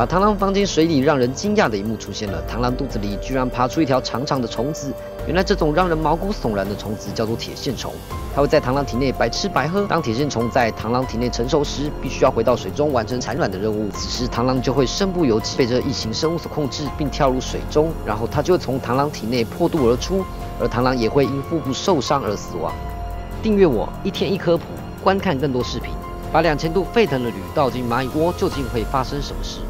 把螳螂放进水里让人惊讶的一幕出现了。螳螂肚子里居然爬出一条长长的虫子原来这种让人毛骨悚然的虫子叫做铁线虫。它会在螳螂体内白吃白喝。当铁线虫在螳螂体内成熟时必须要回到水中完成产卵的任务。此时螳螂就会身不由己被这异形生物所控制并跳入水中然后它就会从螳螂体内破肚而出而螳螂也会因腹部受伤而死亡。订阅我一天一科普观看更多视频。把两千度沸腾的铝倒进蚂蚁窝究竟会发生什么事？